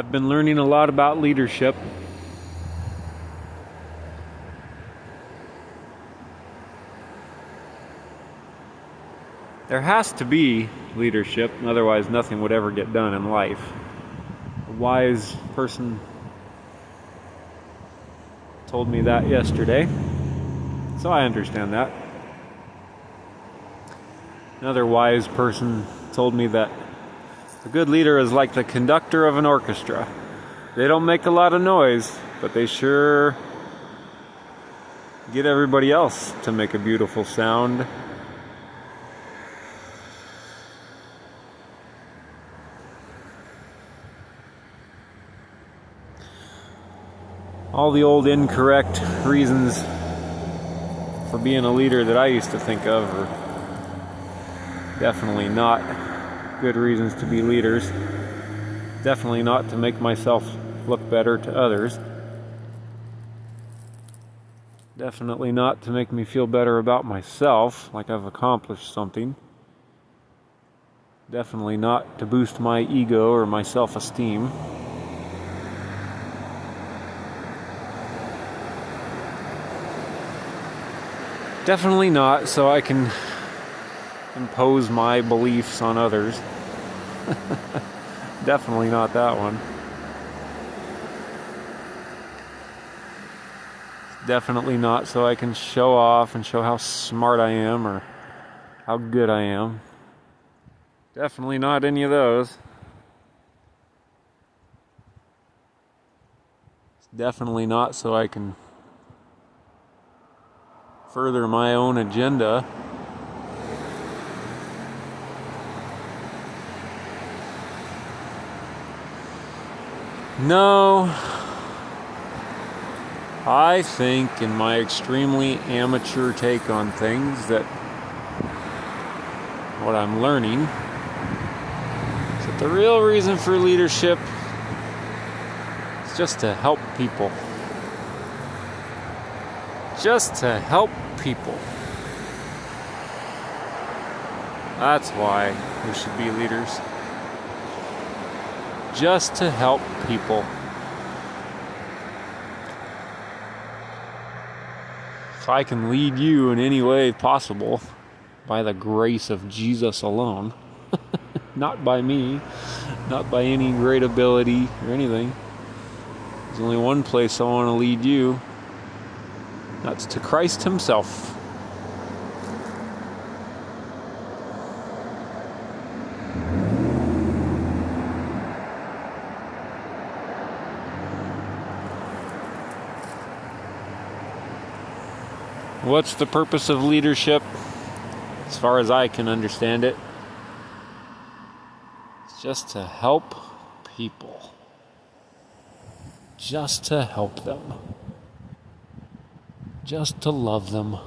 I've been learning a lot about leadership. There has to be leadership, otherwise, nothing would ever get done in life. A wise person told me that yesterday, so I understand that. Another wise person told me that a good leader is like the conductor of an orchestra. They don't make a lot of noise, but they sure get everybody else to make a beautiful sound. All the old incorrect reasons for being a leader that I used to think of are definitely not good reasons to be leaders. Definitely not to make myself look better to others. Definitely not to make me feel better about myself, like I've accomplished something. Definitely not to boost my ego or my self esteem. Definitely not so I can impose my beliefs on others. Definitely not that one. Definitely not so I can show off and show how smart I am or how good I am. Definitely not any of those. It's definitely not so I can further my own agenda. No. I think, in my extremely amateur take on things, that what I'm learning is that the real reason for leadership is just to help people. Just to help people. That's why we should be leaders just to help people. If I can lead you in any way possible by the grace of Jesus alone, not by me, not by any great ability or anything. There's only one place I want to lead you. That's to Christ Himself. What's the purpose of leadership? As far as I can understand it, it's just to help people. Just to help them. Just to love them.